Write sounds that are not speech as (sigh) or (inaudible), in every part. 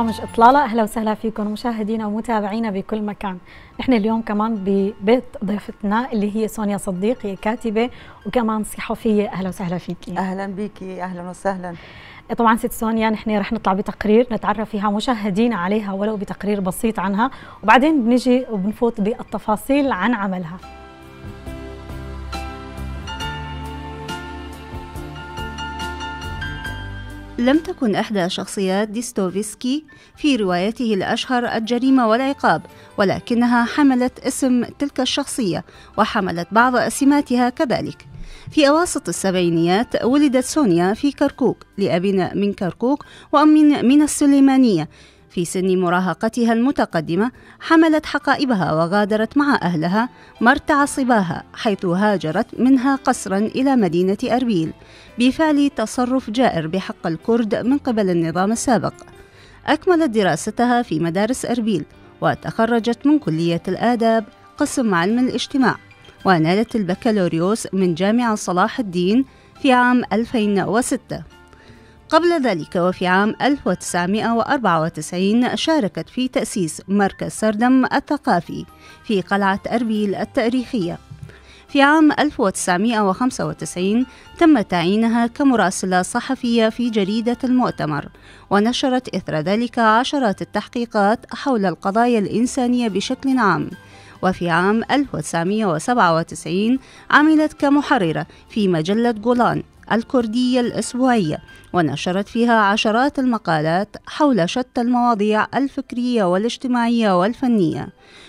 برنامج إطلالة. أهلا وسهلا فيكم مشاهدينا ومتابعينا بكل مكان. نحن اليوم كمان ببيت ضيفتنا اللي هي سونيا صديق هي كاتبة وكمان صحفية. أهلا وسهلا فيكي أهلا بيكي أهلا وسهلا. طبعا ست سونيا نحن رح نطلع بتقرير نتعرف فيها مشاهدينا عليها ولو بتقرير بسيط عنها. وبعدين بنجي وبنفوت بالتفاصيل عن عملها. لم تكن إحدى شخصيات ديستوفسكي في روايته الأشهر الجريمة والعقاب ولكنها حملت اسم تلك الشخصية وحملت بعض سماتها كذلك. في أواسط السبعينيات ولدت سونيا في كركوك لأب من كركوك وأم من السليمانية. في سن مراهقتها المتقدمة حملت حقائبها وغادرت مع أهلها مرتع صباها حيث هاجرت منها قسرا إلى مدينة أربيل بفعل تصرف جائر بحق الكرد من قبل النظام السابق. أكملت دراستها في مدارس أربيل وتخرجت من كلية الآداب قسم علم الاجتماع ونالت البكالوريوس من جامعة صلاح الدين في عام 2006 قبل ذلك وفي عام 1994 شاركت في تأسيس مركز سردم الثقافي في قلعة أربيل التاريخية. في عام 1995 تم تعيينها كمراسلة صحفية في جريدة المؤتمر ونشرت إثر ذلك عشرات التحقيقات حول القضايا الإنسانية بشكل عام. وفي عام 1997 عملت كمحررة في مجلة جولان الكردية الأسبوعية ونشرت فيها عشرات المقالات حول شتى المواضيع الفكرية والاجتماعية والفنية.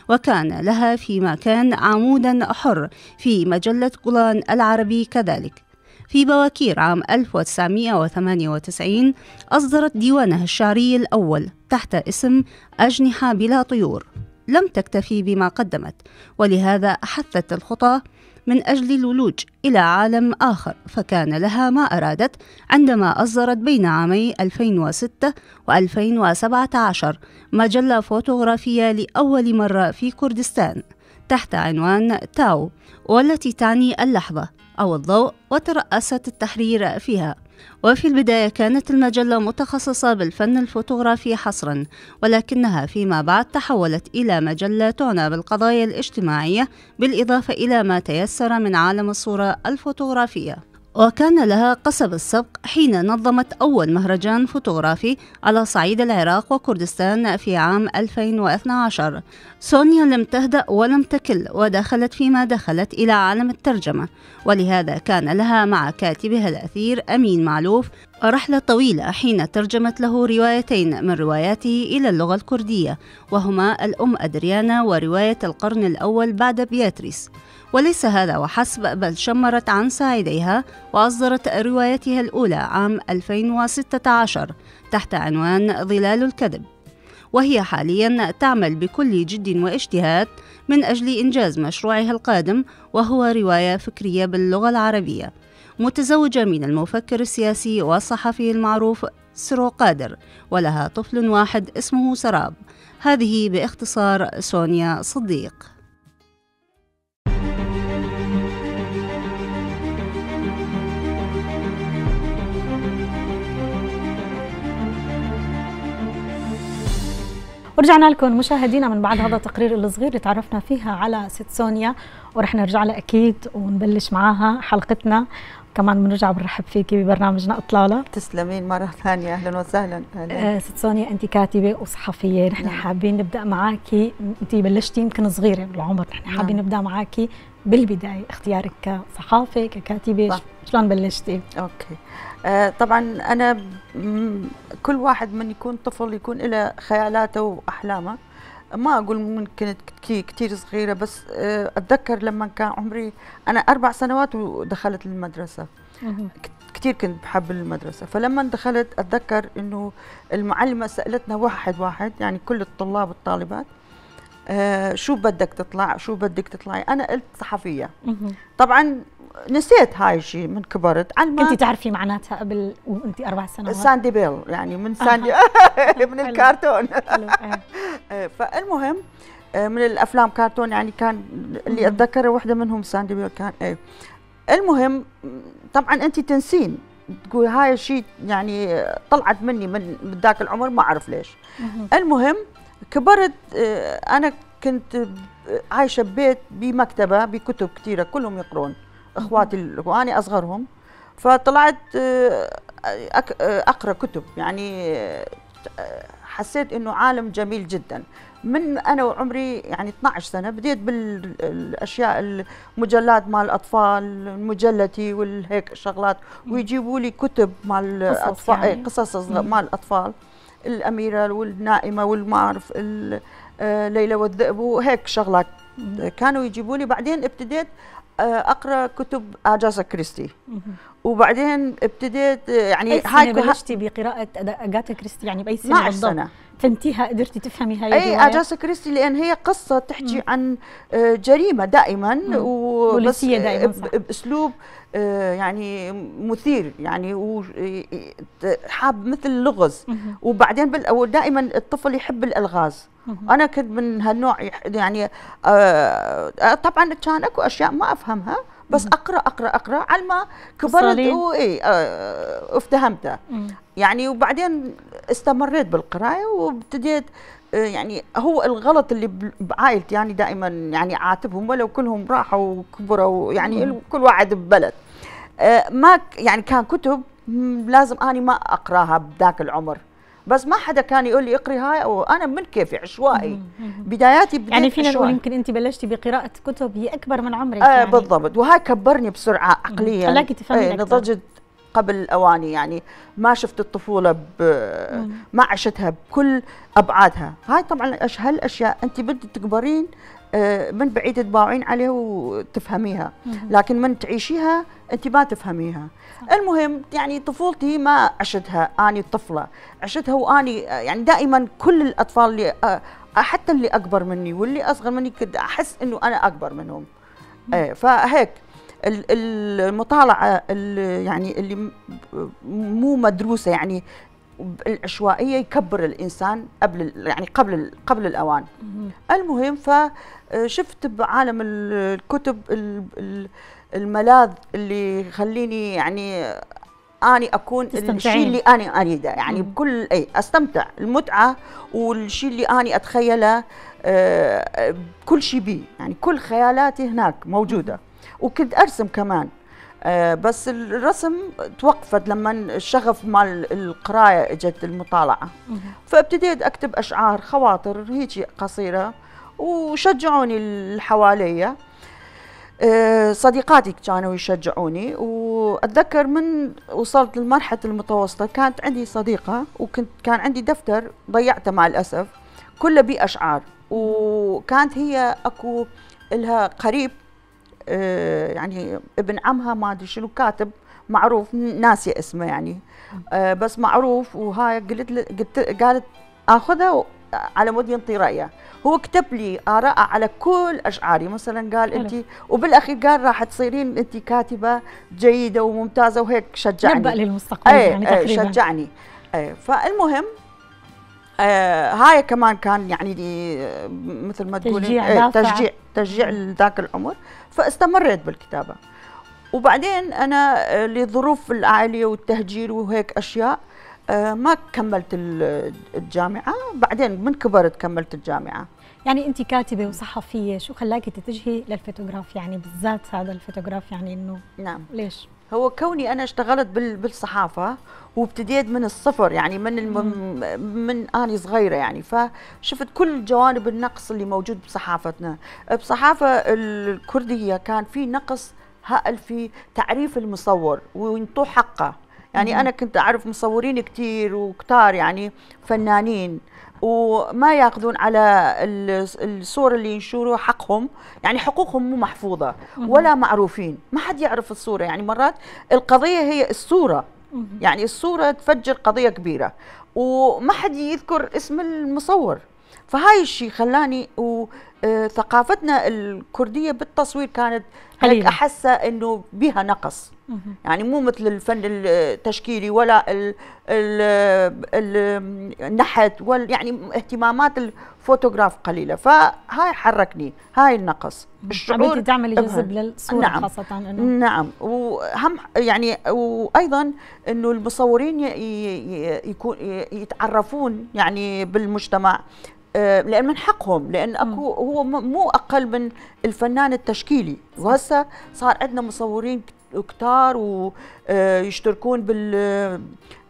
وكان لها فيما كان عمودا حر في مجلة جولان العربي كذلك. في بواكير عام 1998 أصدرت ديوانها الشعري الأول تحت اسم أجنحة بلا طيور. لم تكتفي بما قدمت ولهذا حثت الخطى من أجل الولوج إلى عالم آخر فكان لها ما أرادت عندما أصدرت بين عامي 2006 و2017 مجلة فوتوغرافية لأول مرة في كردستان تحت عنوان تاو والتي تعني اللحظة أو الضوء وترأست التحرير فيها. وفي البداية كانت المجلة متخصصة بالفن الفوتوغرافي حصرا ولكنها فيما بعد تحولت إلى مجلة تعنى بالقضايا الاجتماعية بالإضافة إلى ما تيسر من عالم الصورة الفوتوغرافية. وكان لها قصب السبق حين نظمت أول مهرجان فوتوغرافي على صعيد العراق وكردستان في عام 2012 سونيا لم تهدأ ولم تكل ودخلت فيما دخلت إلى عالم الترجمة ولهذا كان لها مع كاتبها الأثير أمين معلوف رحلة طويلة حين ترجمت له روايتين من رواياته إلى اللغة الكردية وهما الأم أدريانا ورواية القرن الأول بعد بياتريس. وليس هذا وحسب بل شمرت عن ساعديها وأصدرت روايتها الأولى عام 2016 تحت عنوان ظلال الكذب. وهي حاليا تعمل بكل جد واجتهاد من أجل إنجاز مشروعها القادم وهو رواية فكرية باللغة العربية. متزوجة من المفكر السياسي والصحفي المعروف سرو قادر ولها طفل واحد اسمه سراب. هذه باختصار سونيا صديق. ورجعنا لكم مشاهدينا من بعد هذا التقرير الصغير اللي تعرفنا فيها على ست سونيا ورح نرجع لها أكيد ونبلش معاها حلقتنا. كمان بنرجع بنرحب فيكي ببرنامجنا أطلالة. تسلمين مرة ثانية. أهلا وسهلا. آه ست سونيا انت كاتبة وصحفية. نحن نعم. حابين نبدأ معاكي انت بلشتي يمكن صغيرة بالعمر. نحن نعم. حابين نبدأ معاكي بالبداية. اختيارك كصحافة ككاتبة. شلون بلشتي؟ okay. آه طبعا أنا م- كل واحد من يكون طفل يكون له خيالاته وأحلامه. ما أقول من كنت كتير, كتير صغيرة بس آه أتذكر لما كان عمري أنا أربع سنوات ودخلت المدرسة. كتير كنت بحب المدرسة. فلما دخلت أتذكر إنه المعلمة سألتنا واحد واحد يعني كل الطلاب والطالبات آه شو بدك تطلع؟ شو بدك تطلعي؟ أنا قلت صحفية. طبعا نسيت هاي الشيء من كبرت. على ما كنت تعرفي معناتها قبل وانت أربع سنوات؟ ساندي بيل يعني من ساندي (laughs) (laughs) من. الكرتون آه. (laughs) آه، فالمهم آه، من الأفلام كرتون يعني كان اللي اتذكره واحدة منهم ساندي بيل كان إيه. المهم طبعا انت تنسين. تقول هاي الشيء يعني طلعت مني من ذاك العمر ما أعرف ليش. مهم. المهم كبرت آه، أنا كنت ب- عايشة ببيت بمكتبة بكتب كثيره كلهم يقرون أخواتي وأنا أصغرهم فطلعت آه، آه، أقرأ كتب يعني آه، حسيت إنه عالم جميل جدا من أنا وعمري يعني 12 سنة بديت بالأشياء المجلات مال الأطفال المجلتي والهيك شغلات ويجيبوا لي كتب مال قصص الأطفال يعني. يعني. قصص. مال الأطفال الأميرة والنائمة ال- آه، ليلى والذئب وهيك شغلات. كانوا يجيبوا لي بعدين ابتديت آه، أقرأ كتب اجاسا كريستي. وبعدين ابتديت آه، يعني أي هاي كو- بلشتي بقراءة أدا- اغاثا كريستي يعني بأي سنة 12 بالضبط سنة فهمتيها قدرتي تفهمي هاي أي أجاسا كريستي لأن هي قصة تحكي مم. عن آه، جريمة دائما دائماً، آه،. ب- بأسلوب آه، يعني مثير يعني حاب مثل اللغز مهم. وبعدين بال- ودائما الطفل يحب الألغاز. أنا كنت من هالنوع يعني طبعا كان أكو أشياء ما أفهمها بس. أقرأ أقرأ أقرأ على ما كبرت وصلين؟ يعني وبعدين استمريت بالقرايه وابتديت آه، يعني هو الغلط اللي بعائلتي يعني دائما يعني عاتبهم ولو كلهم راحوا وكبروا يعني. كل واحد ببلد آه، ما يعني كان كتب لازم أني ما أقراها بذاك العمر بس ما حدا كان يقول لي اقري هاي وأنا من كيفي عشوائي. بداياتي بديت يعني فينا نقول. يمكن أنت بلشتي بقراءة كتب هي أكبر من عمرك آه يعني بالضبط وهاي كبرني بسرعة عقليا خلاكي تفهمي آه أكثر. نضجت قبل أواني يعني ما شفت مم. ما عشتها بكل أبعادها. هاي طبعا أش- هالأشياء انت بدك تكبرين آه، من بعيد تباوعين عليها وتفهميها. لكن من تعيشيها انت ما تفهميها. المهم يعني طفولتي ما عشتها أني طفلة. عشتها وأني آه، يعني دائما كل الأطفال اللي آه، حتى اللي أكبر مني واللي أصغر مني كنت أحس إنه أنا أكبر منهم. فهيك. المطالعة اللي يعني اللي مو مدروسة يعني العشوائية يكبر الإنسان قبل يعني قبل قبل الأوان مهم. المهم فشفت بعالم ال- الكتب ال- ال- الملاذ اللي يخليني يعني أني أكون. الشيء اللي أنا أريده يعني مم. بكل اي أستمتع المتعة والشيء اللي أني أتخيله آه، كل شيء بي يعني كل خيالاتي هناك موجودة وكنت أرسم كمان. آه، بس الرسم توقفت لما الشغف مال القراية إجت المطالعة. فابتديت أكتب أشعار خواطر هيك قصيرة وشجعوني اللي حواليا آه، صديقاتي كانوا يشجعوني وأتذكر من وصلت لمرحلة المتوسطة كانت عندي صديقة وكنت كان عندي دفتر ضيعته مع الأسف كله بيه اشعار وكانت هي أكو لها قريب يعني ابن عمها ما أدري شنو كاتب معروف ناسي اسمه يعني. آه، بس معروف وهاي قلت قلت قالت آخذها على مود ينطي رأيه. هو كتب لي اراء على كل أشعاري. مثلا قال. انت وبالأخير قال راح تصيرين انت كاتبة جيدة وممتازة وهيك شجعني. نبأ للمستقبل إيه يعني إيه تقريبا. شجعني. إيه فالمهم آه هاي كمان كان يعني دي آه، مثل ما تقولين تشجيع، إيه دافع. تشجيع تشجيع لذاك العمر. فاستمريت بالكتابة. وبعدين أنا آه، لظروف العائلية والتهجير وهيك أشياء آه ما كملت ال- الجامعة. بعدين من كبرت كملت الجامعة. يعني أنت كاتبة وصحفية شو خلاكي تتجهي للفوتوغراف؟ يعني بالذات هذا الفوتوغراف يعني إنه نعم. ليش؟ هو كوني أنا اشتغلت بال- بالصحافة وابتديت من الصفر يعني من الم... من اني صغيرة يعني. فشفت كل جوانب النقص اللي موجود بصحافتنا. بصحافة الكردية كان في نقص هائل في تعريف المصور وينطوه حقه. يعني مم. أنا كنت أعرف مصورين كتير وكتار يعني فنانين وما ياخذون على ال- الصور اللي ينشروها حقهم يعني حقوقهم مو محفوظة مهم. ولا معروفين ما حد يعرف الصورة يعني مرات القضية هي الصورة مهم. يعني الصورة تفجر قضية كبيرة وما حد يذكر اسم المصور فهاي الشيء خلاني و آه، الكردية بالتصوير كانت هيك. أحسها إنه بها نقص. يعني مو مثل الفن التشكيلي ولا ال ال ال النحت وال يعني اهتمامات الفوتوغراف قليلة فهاي حركني هاي النقص حبيتي تعملي إبهر. جذب للصوره نعم. خاصة إنه نعم وهم يعني وأيضا إنه المصورين يكون يتعرفون يعني بالمجتمع لأن من حقهم لأن اكو هو مو أقل من الفنان التشكيلي. وهسه صار عندنا مصورين كتار ويشتركون بال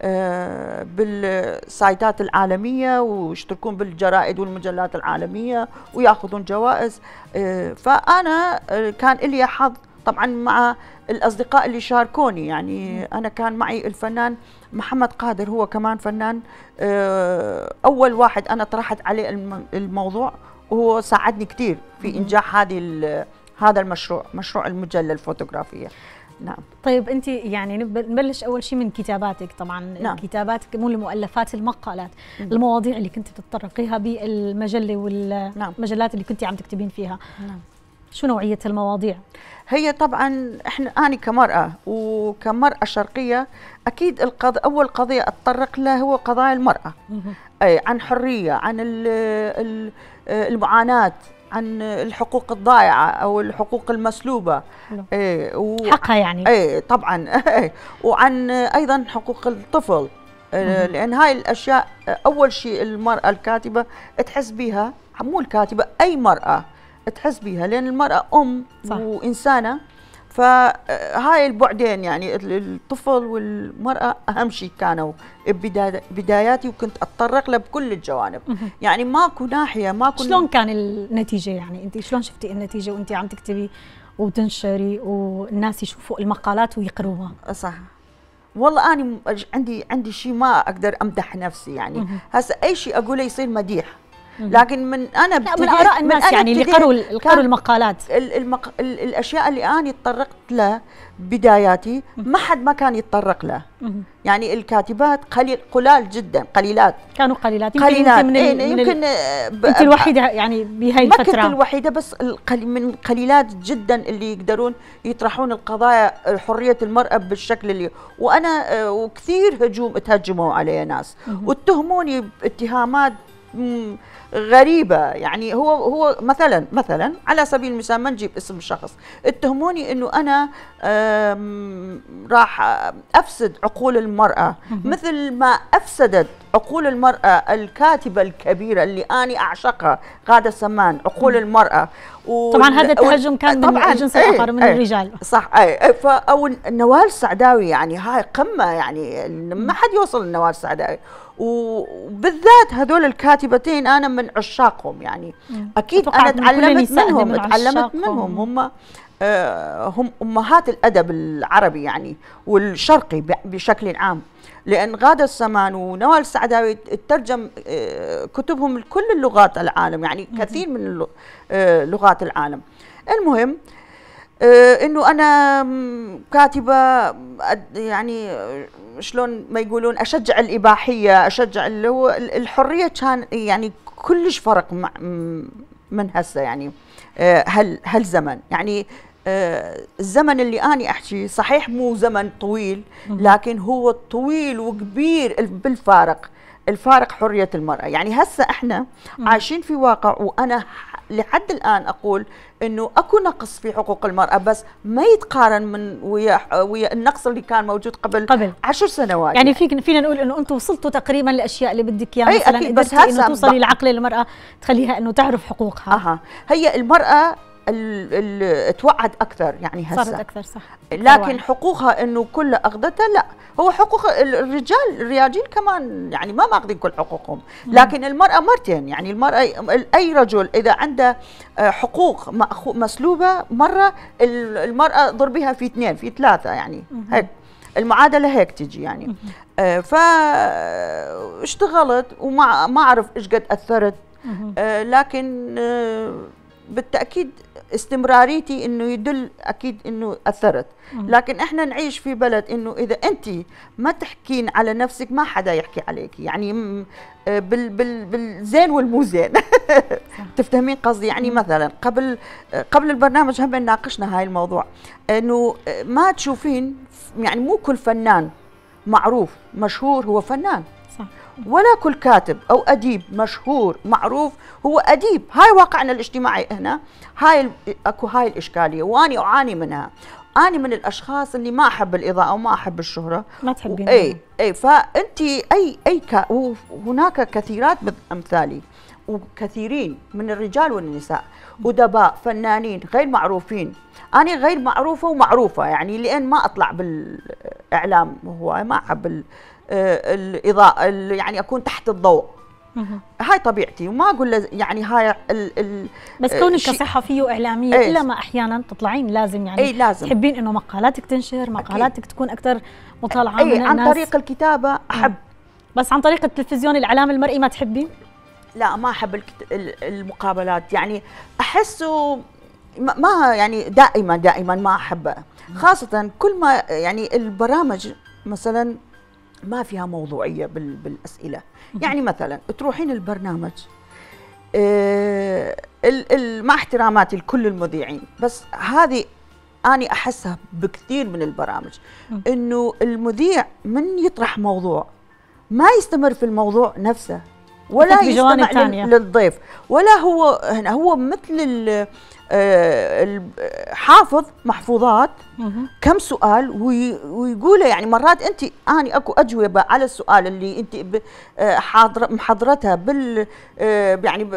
آه، بالسايتات العالمية ويشتركون بالجرائد والمجلات العالمية ويأخذون جوائز. آه، فأنا آه، كان لي حظ طبعا مع الأصدقاء اللي شاركوني يعني أنا كان معي الفنان محمد قادر هو كمان فنان آه، أول واحد أنا طرحت عليه الم- الموضوع وهو ساعدني كثير في إنجاح هذه هذا المشروع مشروع المجلة الفوتوغرافية. نعم. طيب أنت يعني نب- نبلش أول شيء من كتاباتك طبعا. نعم. كتاباتك مو المؤلفات المقالات. مم. المواضيع اللي كنت تتطرقيها بالمجلة نعم. والمجلات اللي كنت عم تكتبين فيها. نعم. شو نوعية المواضيع؟ هي طبعا إحنا أنا كمرأة وكمرأة شرقية أكيد القض... أول قضية أتطرق لها هو قضايا المرأة. أي عن حرية عن ال... ال... المعاناة عن الحقوق الضائعة أو الحقوق المسلوبة. حلو. أي و... حقها يعني. أي طبعا. (laughs) وعن أيضا حقوق الطفل. لأن هاي الأشياء أول شيء المرأة الكاتبة تحس بها مو الكاتبة أي مرأة. تحس بها لأن المرأة أم صح. وإنسانة فهاي البعدين يعني ال- الطفل والمرأة أهم شيء كانوا بداياتي وكنت أتطرق له بكل الجوانب. يعني ماكو ناحية ماكو شلون كان النتيجة يعني أنت شلون شفتي النتيجة وأنت عم تكتبي وتنشري والناس يشوفوا المقالات ويقروها صح والله أج- عندي عندي شيء ما أقدر أمدح نفسي يعني. هسه أي شيء أقوله يصير مديح. لكن من أنا لا من آراء من الناس أنا يعني اللي قروا قروا المقالات. ال- المق... ال- الأشياء اللي أنا تطرقت لها بداياتي ما حد ما كان يتطرق له. يعني الكاتبات قليل قلال جدا قليلات. كانوا قليلات. يمكن قليلات. انت من, إيه ال- من يمكن ال... آه، ب- أنت الوحيدة يعني بهاي ما كنت الفترة الوحيدة بس القل... من قليلات جدا اللي يقدرون يطرحون القضايا حرية المرأة بالشكل اللي وأنا آه، وكثير هجوم تهجموا علي ناس. واتهموني باتهامات غريبة. يعني هو هو مثلا مثلا على سبيل المثال ما نجيب اسم شخص اتهموني إنه أنا راح أفسد عقول المرأة. مثل ما أفسدت عقول المرأة الكاتبة الكبيرة اللي اني أعشقها غادة سمان عقول المرأة. و- طبعا هذا التهجم كان من الجنس إيه، الآخر من إيه. الرجال صح اي فا أو نوال سعداوي يعني هاي قمة يعني ما حد يوصل لنوال سعداوي وبالذات هذول الكاتبتين أنا من عشاقهم يعني. أكيد أنا من تعلمت النساء منهم من تعلمت. منهم هم آه، هم أمهات الأدب العربي يعني والشرقي بشكل عام لأن غادة السمان ونوال السعداوي ترجم آه، كتبهم لكل اللغات العالم يعني كثير من آه، لغات العالم. المهم آه، إنه أنا كاتبة يعني شلون ما يقولون أشجع الإباحية أشجع اللي هو ال- الحرية كان يعني كلش فرق مع من هسه يعني آه، هل هالزمن. يعني الزمن اللي أني أحكي صحيح مو زمن طويل لكن هو طويل وكبير ال- بالفارق الفارق حرية المرأة. يعني هسه إحنا عايشين في واقع وأنا ح- لحد الآن أقول إنه أكو نقص في حقوق المرأة بس ما يتقارن من ويا ويا النقص اللي كان موجود قبل قبل. عشر سنوات. يعني فيك فينا نقول إنه أنتم وصلتوا تقريبا للاشياء اللي بدك إياها أي مثلا أكيد، بس هسه توصلي بق- لعقل المرأة تخليها إنه تعرف حقوقها. أها. هي المرأة ال- ال- توعد أكثر يعني صارت هسه أكثر صح. لكن حقوقها إنه كلها اخذتها لا. هو حقوق ال- الرجال الرياجيل كمان يعني ما ماخذين كل حقوقهم. لكن المرأة مرتين يعني المرأة أي رجل إذا عنده آه، حقوق مسلوبة مرة ال- المرأة ضربيها في اثنين في ثلاثة يعني. هيك. المعادلة هيك تجي يعني. آه، فاشتغلت وما ما أعرف إيش قد أثرت. آه، لكن بالتأكيد استمراريتي إنه يدل أكيد إنه أثرت. لكن إحنا نعيش في بلد إنه إذا أنت ما تحكين على نفسك ما حدا يحكي عليك. يعني آه، بال بال بالزين والمو زين (laughs) تفتهمين قصدي؟ يعني مثلا قبل قبل البرنامج هم ناقشنا هاي الموضوع. إنه آه، ما تشوفين يعني مو كل فنان معروف مشهور هو فنان. ولا كل كاتب أو أديب مشهور معروف هو أديب. هاي واقعنا الاجتماعي هنا. هاي أكو هاي الإشكالية. وأني أعاني منها. أني من الأشخاص اللي ما أحب الإضاءة وما أحب الشهرة. ما تحبين اي اي فانت أي أي كا وهناك كثيرات امثالي وكثيرين من الرجال والنساء. أدباء فنانين غير معروفين. أنا غير معروفة ومعروفة يعني لأن ما أطلع بالإعلام هو. ما أحب الإضاءة ال- يعني أكون تحت الضوء. هاي طبيعتي وما أقول يعني هاي ال ال بس آه، كونك كصحفية وإعلامية إيه. الا ما أحيانا تطلعين لازم يعني إي لازم. تحبين إنه مقالاتك تنشر مقالاتك تكون أكثر مطالعة إي من عن الناس. طريق الكتابة أحب. بس عن طريق التلفزيون الإعلام المرئي ما تحبي لا ما أحب المقابلات. يعني احسه ما- ما يعني دائما دائما ما احبه خاصة كل ما يعني البرامج مثلا ما فيها موضوعية بال- بالأسئلة. يعني مثلا تروحين البرنامج آه، مع احتراماتي لكل المذيعين بس هذه أني أحسها بكثير من البرامج. إنه المذيع من يطرح موضوع ما يستمر في الموضوع نفسه. ولا يستمع تانية. لل- للضيف ولا هو هنا هو مثل آه، حافظ محفوظات. كم سؤال وي- ويقوله يعني مرات انت اني أكو أجوبة على السؤال اللي انت آه، حاضره محضرتها بال آه، يعني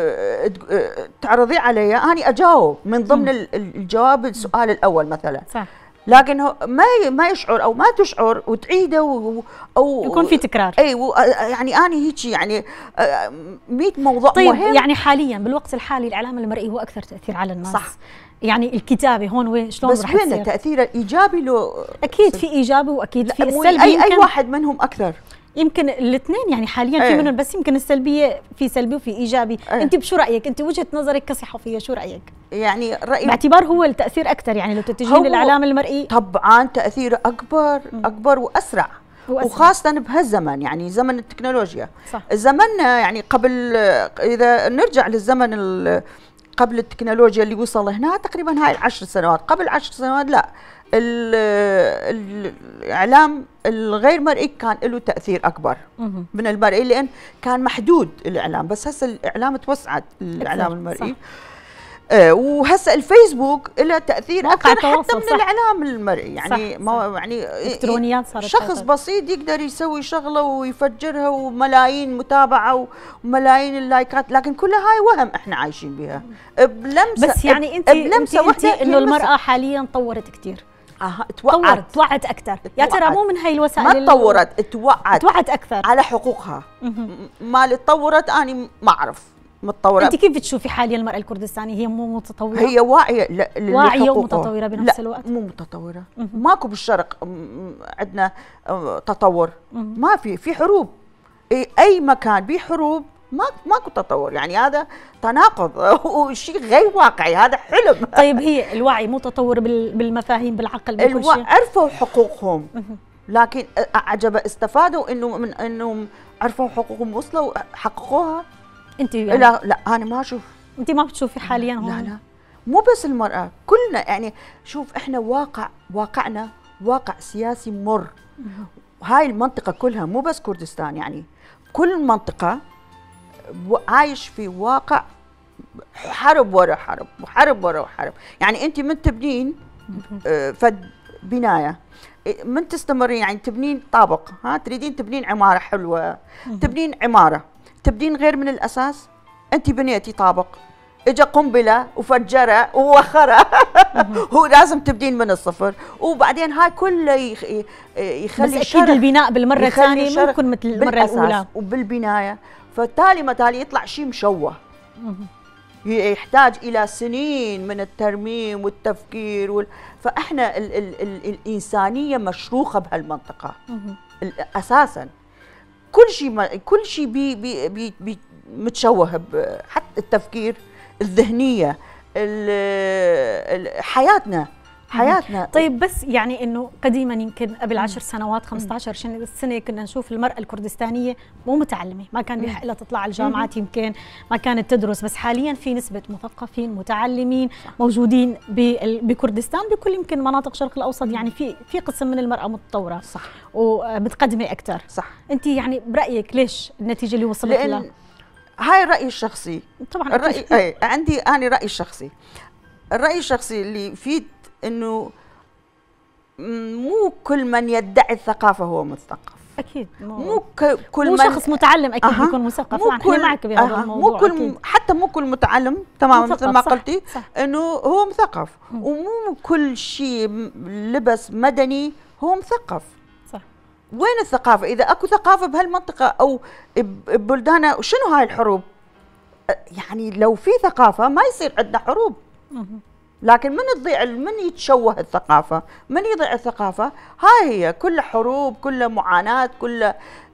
تعرضيه علي اني أجاوب من ضمن ال- ال- الجواب السؤال الأول مثلا صح لكن هو ما ما يشعر أو ما تشعر وتعيده و- أو يكون في تكرار. إي و- يعني اني هيك يعني آه، 100 موضوع طيب مهم. يعني حاليا بالوقت الحالي الإعلام المرئي هو أكثر تأثير على الناس. صح. يعني الكتابة هون وين شلون بس وين التأثير؟ الإيجابي له أكيد في إيجابي وأكيد في السلبي أي أي واحد منهم أكثر. يمكن الاثنين يعني حاليا في إيه. منهم بس يمكن السلبية في سلبي وفي إيجابي. إيه. أنت بشو رأيك؟ أنت وجهة نظرك كصحفيه شو رأيك؟ يعني رايي باعتبار هو التأثير أكثر يعني لو تتجهين للإعلام المرئي. طبعا تاثيره أكبر أكبر وأسرع. وأسرع. وخاصة بهالزمن يعني زمن التكنولوجيا. صح. زمننا يعني قبل إذا نرجع للزمن قبل التكنولوجيا اللي وصل هنا تقريبا هاي العشر سنوات. قبل عشر سنوات لا. ال- ال- الإعلام الغير مرئي كان له تأثير أكبر. مهم. من المرئي لأن كان محدود الإعلام. بس هسه الإعلام توسعت الإعلام أكثر، المرئي. آه وهسه الفيسبوك له تأثير مواقع أكثر حتى من صح. الإعلام المرئي يعني صح، ما يعني إلكترونيات صارت شخص تأثر. بسيط يقدر يسوي شغلة ويفجرها وملايين متابعة وملايين اللايكات لكن كلها هاي وهم إحنا عايشين بها بلمسه بس يعني انت بلمسة واحدة إنه المرأة حاليا طورت كثير طورت توعت. توعت أكثر يا ترى. مو من هاي الوسائل ما تطورت توعت. توعت أكثر. على حقوقها. مهم. م- ما اللي تطورت اني ما أعرف. متطورة. أنت كيف بتشوفي حاليا المرأة الكردستانية؟ هي مو متطورة؟ هي واعية ل- ل- واعية لحقوقها. ومتطورة بنفس لا الوقت؟ مو متطورة. ماكو بالشرق عندنا آه، تطور. ما في في حروب. إي أي مكان به حروب ما ماكو تطور. يعني هذا تناقض. (laughs) وشيء غير واقعي. هذا حلم. (laughs) طيب هي الوعي مو تطور بال- بالمفاهيم بالعقل بكل ألو... شيء؟ عرفوا حقوقهم. لكن عجب استفادوا انه من إنهم عرفوا حقوقهم وصلوا حققوها. انت يعني لا لا أنا ما أشوف. انت ما بتشوفي حاليا هون؟ لا. لا مو بس المرأة كلنا يعني شوف إحنا واقع واقعنا واقع سياسي مر. هاي المنطقة كلها مو بس كردستان يعني كل منطقة و- عايش في واقع حرب ورا حرب وحرب ورا حرب. يعني أنت من تبنين آه، فد بناية. إيه، من تستمرين يعني تبنين طابق ها؟ تريدين تبنين عمارة حلوة تبنين عمارة. تبنين غير من الأساس؟ أنت بنيتي طابق. اجى قنبلة وفجرها ووخرها (laughs) هو لازم تبدين من الصفر. وبعدين هاي كله يخ... يخلي بس أكيد البناء بالمرة الثانية الشرخ ممكن مثل المرة الأولى. وبالبناية. فالتالي ما تالي يطلع شيء مشوه. يحتاج إلى سنين من الترميم والتفكير وال... فإحنا ال... ال... ال... الإنسانية مشروخة بهالمنطقة. أساسا. كل شيء. كل شيء بي... بي... بي... بي... متشوه. حتى التفكير الذهنية ال- ال- حياتنا حياتنا. طيب بس يعني إنه قديما يمكن قبل 10 سنوات 15 شن- سنه كنا نشوف المرأة الكردستانية مو متعلمة ما كان بيحق لها تطلع على الجامعات يمكن ما كانت تدرس بس حاليا في نسبة مثقفين متعلمين موجودين بكردستان بكل يمكن مناطق الشرق الأوسط يعني في في قسم من المرأة متطورة صح. ومتقدمة أكثر صح. أنت يعني برأيك ليش النتيجة اللي وصلت لها؟ هاي رأيي الشخصي. طبعا. أي عندي أنا رأيي الشخصي. الرأي الشخصي اللي يفيد إنه م- مو كل من يدعي الثقافة هو مثقف أكيد مو ك- كل مو من شخص متعلم أكيد أها. بيكون مثقف مو إحنا كل معك بهذا أها. الموضوع مو كل أكيد. حتى مو كل متعلم تماما مثل ما صح، قلتي صح. إنه هو مثقف ومو كل شيء م- لبس مدني هو مثقف صح وين الثقافة إذا أكو ثقافة بهالمنطقة أو ب- ببلداننا شنو هاي الحروب يعني لو في ثقافة ما يصير عندنا حروب مهم. لكن من تضيع من يتشوه الثقافة؟ من يضيع الثقافة؟ هاي هي كل حروب كل معاناة كل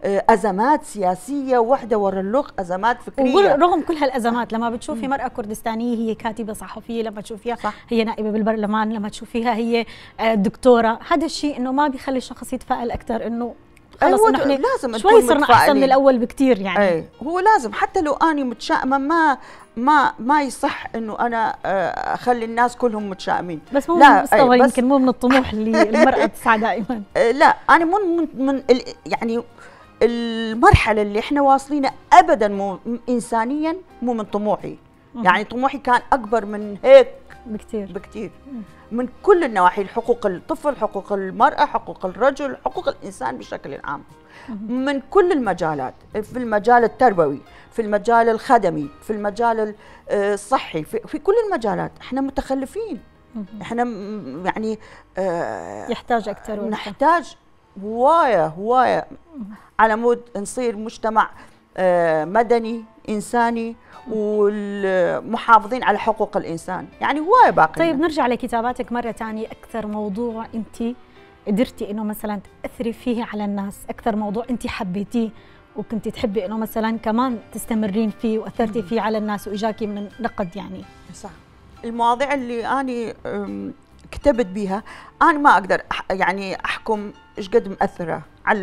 آه، أزمات سياسية واحدة ورا الاخ أزمات فكرية. ورغم كل هالأزمات لما بتشوفي مرأة كردستانية هي كاتبة صحفية لما تشوفيها صح. هي نائبة بالبرلمان لما تشوفيها هي آه، دكتورة هذا الشيء إنه ما بيخلي الشخص يتفائل أكثر إنه خلص أيوة، إحنا لازم شوي صرنا أحسن من. الأول بكثير يعني. اي هو لازم حتى لو أني متشائمة ما ما ما يصح إنه أنا آه، أخلي الناس كلهم متشائمين. بس مو لا، من المستوى أي، بس- يمكن مو من الطموح اللي (laughs) المرأة تسعى دائما. آه، لا أنا من من, من يعني المرحلة اللي إحنا واصلينها ابدا مو انسانيا مو من طموحي. يعني طموحي كان أكبر من هيك بكثير بكثير من كل النواحي حقوق الطفل حقوق المرأة حقوق الرجل حقوق الإنسان بشكل عام. من كل المجالات في المجال التربوي في المجال الخدمي في المجال ال- آه، الصحي في, في كل المجالات. إحنا متخلفين. إحنا يعني آه، يحتاج أكثر. نحتاج هواية هواية. على مود نصير مجتمع آه، مدني إنساني والمحافظين على حقوق الإنسان. يعني هواية باقي طيب نرجع لكتاباتك مرة تانية. أكثر موضوع أنت قدرتي إنه مثلا تأثري فيه على الناس أكثر موضوع أنت حبيتيه وكنت تحبي إنه مثلا كمان تستمرين فيه وأثرتي فيه على الناس وإجاكي من نقد يعني. صح. المواضيع اللي أم، كتبت بيها أنا ما أقدر أح يعني أحكم إيش قد مأثرة. على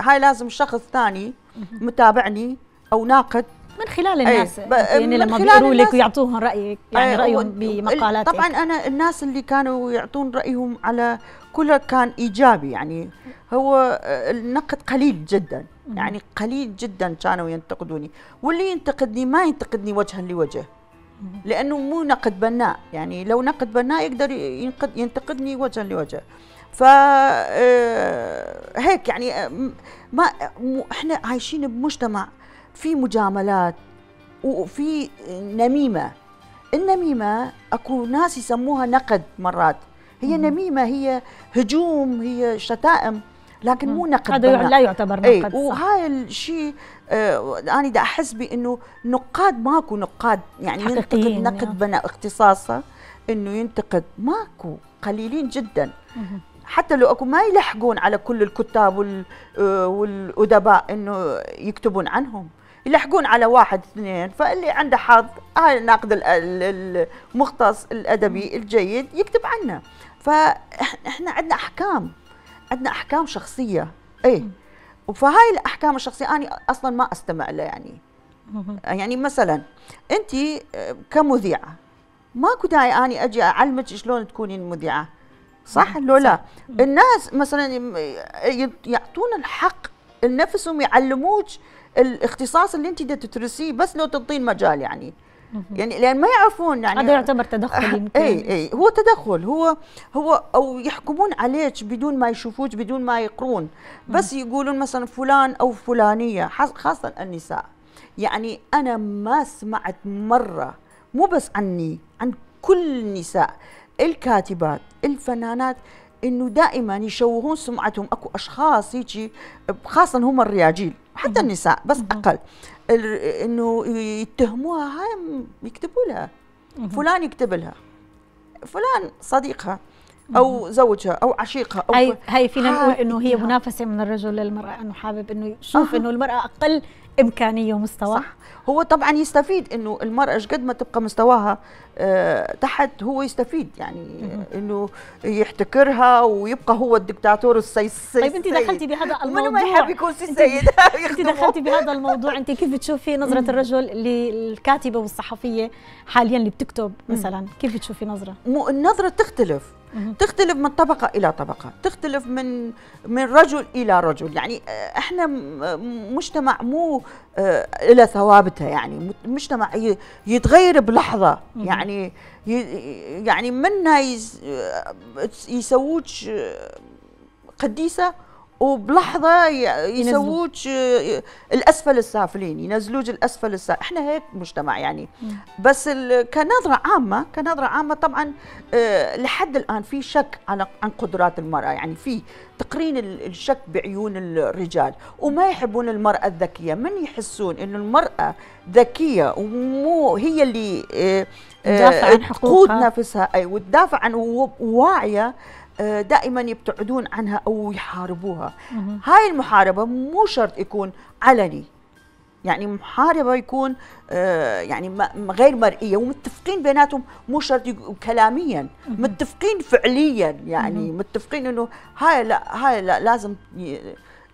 هاي لازم شخص ثاني متابعني أو ناقد من خلال الناس يعني لما بيقولوا لك. ويعطوهم رأيك يعني رأيهم و- بمقالاتك. طبعا أنا الناس اللي كانوا يعطون رأيهم على كله كان إيجابي يعني هو آه، النقد قليل جدا. يعني قليل جدا كانوا ينتقدوني. واللي ينتقدني ما ينتقدني وجها لوجه لأنه مو نقد بناء. يعني لو نقد بناء يقدر ينقد ينتقدني وجها لوجه. ف آه، هيك يعني آه، ما إحنا عايشين بمجتمع في مجاملات وفي نميمة. النميمة أكو ناس يسموها نقد مرات. هي نميمة هي هجوم هي شتائم لكن مو نقد هذا. لا يعتبر اي نقد صح. وهاي الشيء آه أنا دا أحس بإنه نقاد ماكو نقاد يعني ينتقد نقد. بناء اختصاصه إنه ينتقد. ماكو قليلين جدا. حتى لو أكو ما يلحقون على كل الكتاب وال آه، والأدباء إنه يكتبون عنهم. يلحقون على واحد اثنين فاللي عنده حظ هاي الناقد ال- ال- المختص الأدبي الجيد يكتب عنه. فاحنا عندنا أحكام عندنا أحكام شخصية. إيه. فهاي الأحكام الشخصية أنا أصلا ما أستمع لها يعني. يعني مثلا انت كمذيعة ماكو داعي اني أجي أعلمك شلون تكونين مذيعة. صح لو لا؟ الناس مثلا يعطون الحق لنفسهم يعلموك الاختصاص اللي انت تدرسيه بس لو تعطين مجال يعني. يعني لأن ما يعرفون يعني هذا يعتبر تدخل (laughs) يمكن. اي اي هو تدخل هو هو أو يحكمون عليك بدون ما يشوفوك بدون ما يقرون. بس يقولون مثلا فلان أو فلانية خاصة النساء. يعني أنا ما سمعت مرة مو بس عني عن كل النساء الكاتبات الفنانات إنه دائما يشوهون سمعتهم أكو أشخاص هيجي خاصه هم الرياجيل حتى النساء بس أقل. إنه يتهموها هاي يكتبوا لها. فلان يكتب لها. فلان صديقها. أو زوجها أو عشيقها أو هاي هاي فينا نقول إنه هي. منافسة من الرجل للمرأة إنه حابب إنه يشوف. إنه المرأة أقل إمكانية ومستوى. صح. هو طبعا يستفيد إنه المرأة إيش قد ما تبقى مستواها آه تحت هو يستفيد. يعني إنه يحتكرها ويبقى هو الدكتاتور السيد طيب أنت دخلتي بهذا (laughs) ومنو ما الموضوع يحب يكون سي سيد. أنت (laughs) دخلتي بهذا الموضوع. أنت كيف بتشوفي نظرة الرجل للكاتبة والصحفية حاليا اللي بتكتب مثلا؟ كيف بتشوفي نظرة؟ مو النظرة تختلف. تختلف من طبقة إلى طبقة تختلف من من رجل إلى رجل. يعني آه، إحنا مجتمع مو آه، إلى ثوابتها يعني. مجتمع يتغير بلحظة. يعني يعني يس- آه، يسووش آه، قديسة وبلحظة ي- يسووش آه، الأسفل السافلين ينزلوج الأسفل السافلين إحنا هيك مجتمع يعني. بس كنظرة عامة كنظرة عامة طبعا آه، لحد الآن في شك على عن قدرات المرأة. يعني في تقرين ال- الشك بعيون الرجال. وما يحبون المرأة الذكية. من يحسون إنه المرأة ذكية ومو هي اللي آه، تدافع عن تقود حقوقها. نفسها. أي وتدافع عن و- واعية آه، دائما يبتعدون عنها أو يحاربوها. هاي المحاربة مو شرط يكون علني. يعني محاربة يكون آه، يعني غير مرئية. ومتفقين بيناتهم مو شرط كلاميا. متفقين فعليا. يعني متفقين إنه هاي لا هاي لا لازم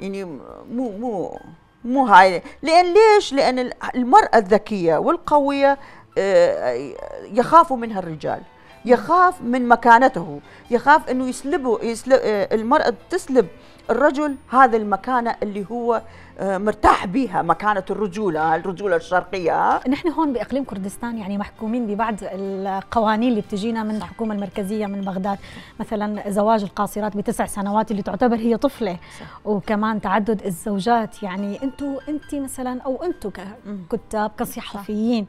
يعني مو مو مو هاي. لأن ليش؟ لأن ال- المرأة الذكية والقوية آه، يخاف منها الرجال. يخاف من مكانته. يخاف إنه يسلبه يسلب آه، المرأة تسلب الرجل هذا المكانه اللي هو آه، مرتاح بها مكانة الرجولة الرجولة الشرقية. ها؟ نحن هون بإقليم كردستان يعني محكومين ببعض القوانين اللي بتجينا من الحكومة المركزية من بغداد. مثلا زواج القاصرات بتسع سنوات اللي تعتبر هي طفلة. وكمان تعدد الزوجات. يعني أنتم انت مثلا أو أنتم ككتاب كصحفيين.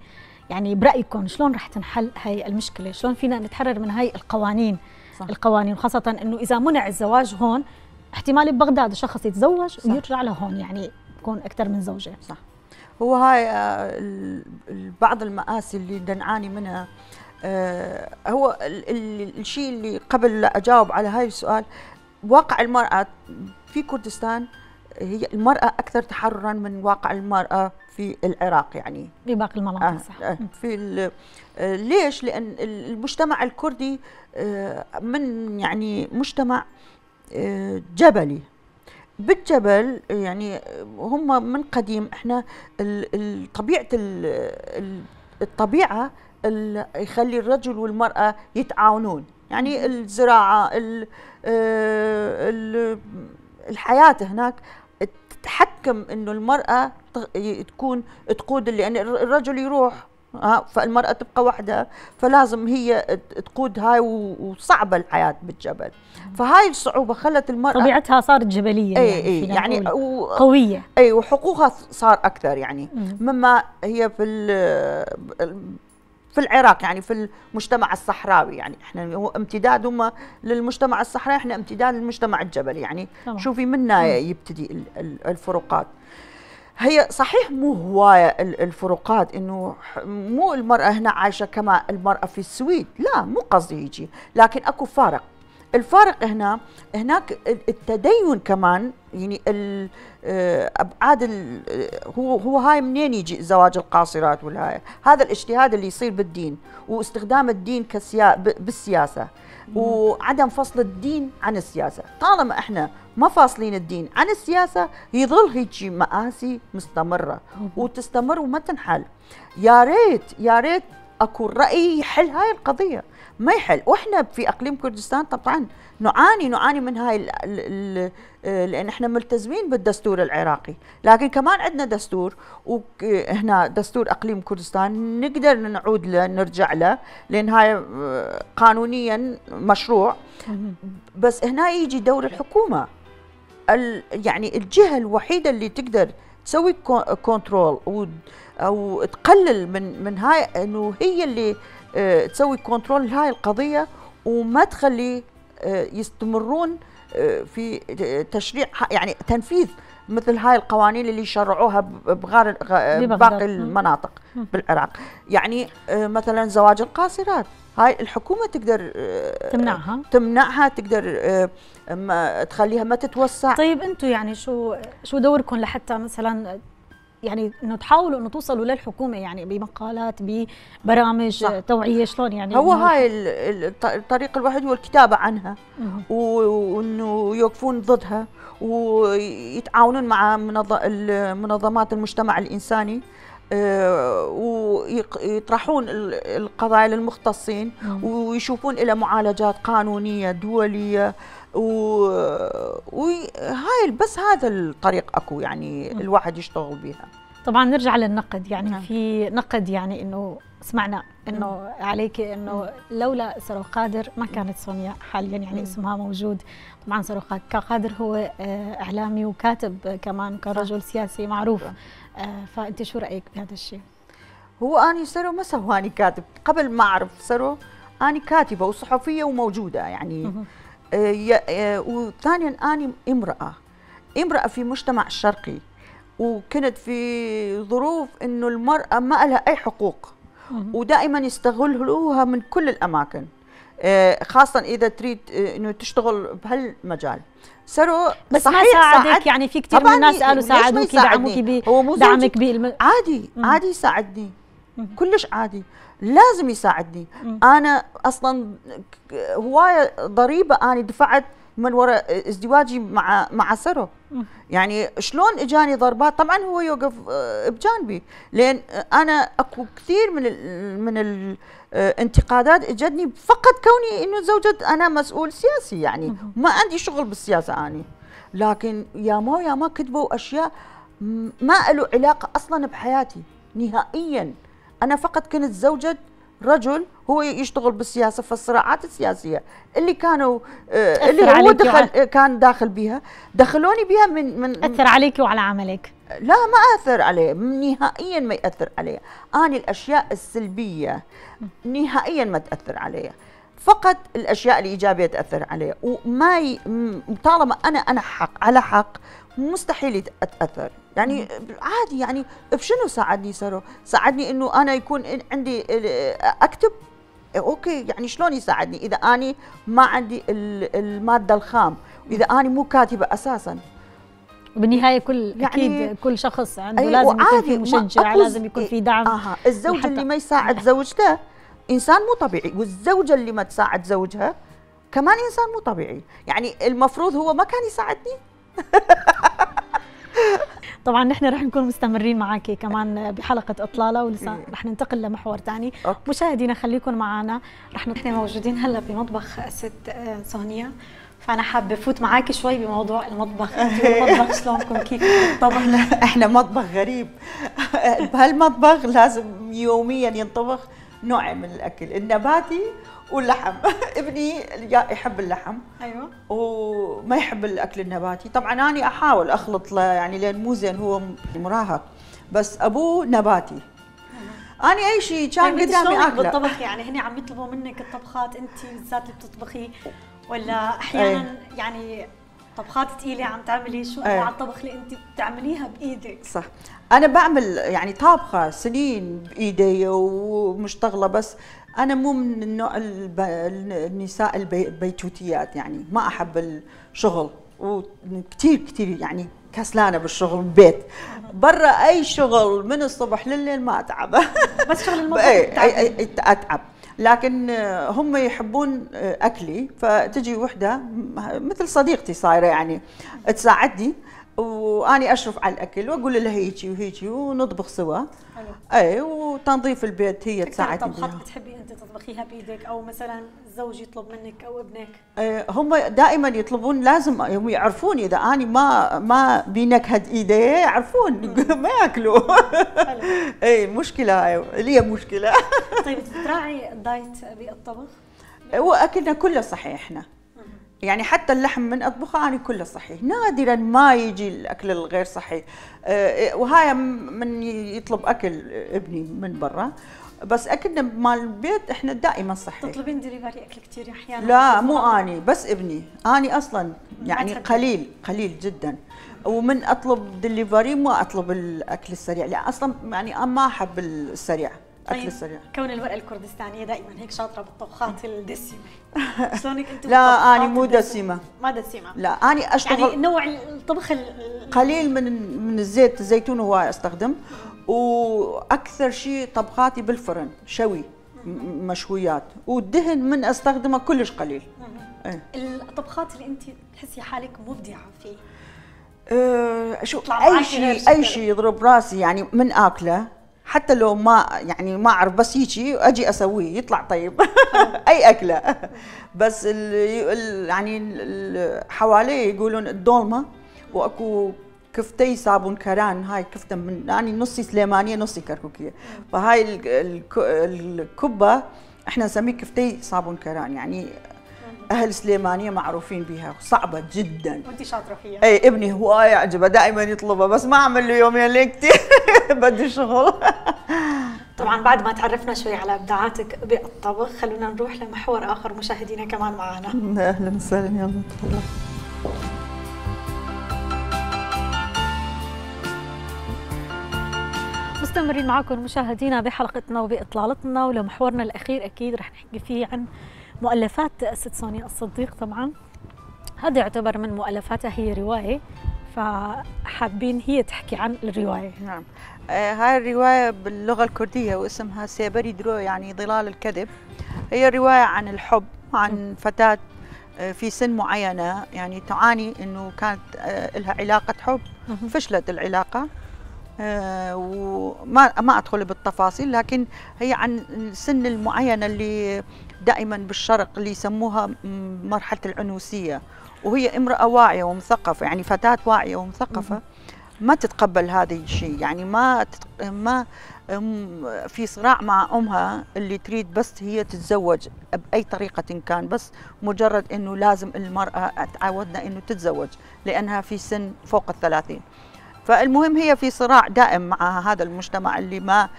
يعني برأيكم شلون رح تنحل هاي المشكلة شلون فينا نتحرر من هاي القوانين صح. القوانين وخاصة إنه إذا منع الزواج هون احتمال ببغداد الشخص يتزوج صح. ويرجع لهون يعني يكون أكثر من زوجة صح هو هاي آه، بعض المآسي اللي بدنا نعاني منها آه، هو ال- ال- الشيء اللي قبل أجاوب على هاي السؤال واقع المرأة في كردستان هي المرأة أكثر تحررا من واقع المرأة في العراق يعني. بباقي المناطق آه صح. آه في آه ليش؟ لأن المجتمع الكردي آه من يعني مجتمع آه جبلي. بالجبل يعني هم من قديم. إحنا ال- ال- طبيعة ال- ال- الطبيعة ال- يخلي الرجل والمرأة يتعاونون. يعني الزراعة ال- آه، ال- الحياة هناك تتحكم إنه المرأة تكون تقود لأن الر- الرجل يروح ها فالمرأة تبقى وحدها فلازم هي تقود هاي و- وصعبة الحياة بالجبل فهاي الصعوبة خلت المرأة طبيعتها صارت جبلية اي يعني اي يعني. و... قوية اي وحقوقها صار أكثر يعني مم. مما هي في ال- في العراق يعني في المجتمع الصحراوي يعني إحنا هو امتداد هم للمجتمع الصحراوي إحنا امتداد للمجتمع الجبلي يعني طبعا. شوفي منا يبتدي ال- ال- الفروقات. هي صحيح مو هواية ال- الفروقات إنه مو المرأة هنا عايشة كما المرأة في السويد لا مو قصدي يجي لكن أكو فارق. الفارق هنا هناك التدين كمان يعني ال- آه، أبعاد ال- آه، هو هو هاي منين يجي زواج القاصرات والهاي؟ هذا الاجتهاد اللي يصير بالدين واستخدام الدين كسيا بالسياسة وعدم فصل الدين عن السياسة. طالما إحنا ما فاصلين الدين عن السياسة يظل هيجي مآسي مستمرة وتستمر وما تنحل. يا ريت يا ريت أكو رأي يحل هاي القضية. ما يحل وإحنا في اقليم كردستان طبعا نعاني نعاني من هاي ال ال ال لأن إحنا ملتزمين بالدستور العراقي. لكن كمان عندنا دستور وهنا دستور اقليم كردستان نقدر نعود له نرجع له لأن هاي آه، قانونيا مشروع. بس هنا يجي دور الحكومة. ال يعني الجهة الوحيدة اللي تقدر تسوي control أو تقلل من من هاي إنه هي اللي آه، تسوي control لهاي القضية وما تخلي آه، يستمرون آه، في تشريع يعني تنفيذ مثل هاي القوانين اللي شرعوها بغار. باقي. المناطق بالعراق. يعني آه، مثلا زواج القاصرات. هاي الحكومة تقدر آه، تمنعها؟ تمنعها تقدر آه، ما تخليها ما تتوسع. طيب أنتم يعني شو شو دوركم لحتى مثلا يعني انه تحاولوا انه توصلوا للحكومه يعني بمقالات ببرامج صح. توعية شلون يعني هو هاي ال- ال- الط- الطريق الوحيد هو الكتابة عنها وإنه يوقفون ضدها ويتعاونون مع منظ- المنظمات المجتمع الإنساني آه، ويطرحون ال- القضايا للمختصين. ويشوفون إلى معالجات قانونية دولية و- وهاي بس هذا الطريق أكو يعني مم. الواحد يشتغل بيها طبعا نرجع للنقد يعني نعم. في نقد يعني إنه سمعنا إنه عليك إنه لولا سرو قادر ما كانت سونيا حاليا يعني مم. اسمها موجود طبعا سرو قادر هو آه، إعلامي وكاتب كمان كان صح. رجل سياسي معروف. آه، فأنت شو رأيك بهذا الشيء؟ هو أني سرو ما سواني كاتب قبل ما أعرف سرو أني كاتبة وصحفية وموجودة يعني مهم. آه، آه، وثانيا اني امرأة امرأة في مجتمع شرقي وكنت في ظروف إنه المرأة ما لها أي حقوق. ودائما يستغلوها من كل الأماكن آه، خاصه إذا تريد إنه تشتغل بهالمجال سرو بس ما صحيح ساعدك ساعد- يعني في كثير من الناس قالوا ليش ما ساعدوك يساعدني؟ دعموك هو مو بدعمك. بالم... عادي. عادي يساعدني. كلش عادي لازم يساعدني. مم. أنا أصلا هواية ضريبة أنا دفعت من وراء ازدواجي مع مع سرو. مم. يعني شلون إجاني ضربات؟ طبعا هو يوقف آه، بجانبي. لأن أنا أكو كثير من ال من الانتقادات إجتني فقط كوني إنه زوجة أنا مسؤول سياسي. يعني. ما عندي شغل بالسياسة اني لكن يا ما يا ما كتبوا أشياء ما له علاقة أصلا بحياتي نهائيا. أنا فقط كنت زوجة رجل هو يشتغل بالسياسة في الصراعات السياسية. اللي كانوا آه، اللي هو دخل كان داخل بيها دخلوني بيها من من أثر عليك وعلى عملك. لا ما أثر عليه نهائيا ما يأثر عليه. أنا الأشياء السلبية نهائيا ما تأثر علي فقط الأشياء الايجابيه تأثر علي وما ي... طالما أنا أنا حق على حق مستحيل اتاثر يعني عادي يعني بشنو ساعدني سرو ساعدني إنه أنا يكون عندي أكتب؟ أوكي يعني شلون يساعدني؟ إذا أني ما عندي ال- المادة الخام واذا أني مو كاتبة أساسا. وبالنهايه كل يعني- أكيد كل شخص عنده أي لازم يكون في مشجع لازم يكون في دعم. آها الزوج اللي ما يساعد (laughs) زوجته إنسان مو طبيعي والزوجه اللي ما تساعد زوجها كمان إنسان مو طبيعي. يعني المفروض هو ما كان يساعدني. (laughs) طبعا نحن رح نكون مستمرين معك كمان بحلقة أطلالة ولسه رح ننتقل لمحور ثاني. مشاهدينا خليكم معنا رح نحن موجودين هلا بمطبخ ست آه، سونيا. فأنا حابة أفوت معك شوي بموضوع المطبخ. (laughs) انت والمطبخ شلونكم؟ كيف الطبخ؟ إحنا مطبخ غريب. (laughs) بهالمطبخ لازم يوميا ينطبخ نوعين من الأكل. النباتي واللحم. (laughs) ابني يحب اللحم. أيوه. وما يحب الأكل النباتي. طبعا أنا أحاول أخلط له يعني لأن مو زين هو مراهق. بس أبوه نباتي. أنا أي شيء كان طيب قدامي أكله. بالطبخ؟ يعني هن عم يطلبوا منك الطبخات. أنت بالذات اللي بتطبخي. ولا أحيانا يعني طبخات ثقيله عم تعملي؟ شو. أنواع الطبخ اللي أنت بتعمليها بإيدك؟ صح. أنا بعمل يعني طابخة سنين بإيدي ومشتغلة. بس أنا مو من النوع الب... النساء البي... البيتوتيات يعني ما أحب الشغل وكثير كثير يعني كسلانة بالشغل بالبيت برا أي شغل من الصبح لليل ما أتعب. (laughs) بس شغل المطبخ إيه،. أي- أي- أتعب. لكن هم يحبون أكلي فتجي وحدة مثل صديقتي صايرة يعني تساعدني. واني اشرف على الاكل واقول لها هيجي وهيجي ونطبخ سوا. حلو. اي وتنظيف البيت هي تساعدني. بيها. بتحبي انت تطبخيها بايدك أو مثلا الزوج يطلب منك أو ابنك؟ هم دائما يطلبون لازم هم يعرفون إذا أني ما ما بنكهه إيدي يعرفون (laughs) ما يأكلوا. (laughs) اي مشكلة هي مشكلة. طيب بتراعي ال diet بالطبخ هو أكلنا كله صحيح إحنا. يعني حتى اللحم من أطبخه أنا كله صحي. نادرا ما يجي الأكل الغير صحي. آه، وهاي من يطلب أكل ابني من برا. بس أكلنا مال البيت إحنا دائما صحي. تطلبين دليفري أكل كثير أحيانا. لا مو أني بس ابني. أني أصلا يعني. قليل قليل جدا. ومن أطلب دليفري ما أطلب الأكل السريع. لا أصلا يعني أنا ما أحب السريع. الاكل طيب، السريع. كون المرأة الكردستانية دائما هيك شاطرة بالطبخات الدسمة. (laughs) شلونك انت لا أنا مو؟ دسمة. ما دسمة. لا أنا اشتغل يعني نوع الطبخ ال- قليل من من الزيت الزيتون هواي أستخدم. وأكثر شيء طبخاتي بالفرن شوي مشويات. والدهن من أستخدمه كلش قليل. إيه. الطبخات اللي أنت تحسي حالك مبدعة فيه أه شو أي شيء أي. شيء يضرب راسي يعني من آكله حتى لو ما يعني ما أعرف بس هيجي أجي أسويه يطلع طيب. (laughs) أي أكلة. بس ال ال يعني ال- حواليه يقولون الدولمه وأكو كفتي صابون كران. هاي كفتة من يعني نصي سليمانية نصي كركوكية. فهاي ال- الك- الكبة إحنا نسميه كفتي صابون كران. يعني أهل سليمانية معروفين بها صعبة جدا. وأنت شاطرة فيها. اي ابني هواي يعجبه دائما يطلبها بس ما أعمل له يومين لين كثير (laughs) بدي شغل. طبعا بعد ما تعرفنا شوي على إبداعاتك بالطبخ خلونا نروح لمحور آخر مشاهدينا كمان معنا أهلا وسهلا يلا. تفضل مستمرين معكم مشاهدينا بحلقتنا وبإطلالتنا ولمحورنا الأخير أكيد رح نحكي فيه عن مؤلفات ست سونيا الصديق طبعا. هذا يعتبر من مؤلفاتها هي رواية فحابين هي تحكي عن الرواية. نعم. آه هاي الرواية باللغة الكردية واسمها سيبري درو يعني ظلال الكذب. هي رواية عن الحب عن فتاة آه، في سن معينة يعني تعاني إنه كانت آه، لها علاقة حب فشلت العلاقة. وما ما أدخل بالتفاصيل لكن هي عن السن المعينة اللي دائما بالشرق اللي يسموها م- مرحلة العنوسية وهي امرأة واعية ومثقفة يعني فتاة واعية ومثقفة ما تتقبل هذا الشيء يعني ما. ما في صراع مع أمها اللي تريد بس هي تتزوج بأي طريقة كان بس مجرد إنه لازم المرأة تعودنا إنه تتزوج لأنها في سن فوق الثلاثين فالمهم هي في صراع دائم مع هذا المجتمع اللي ما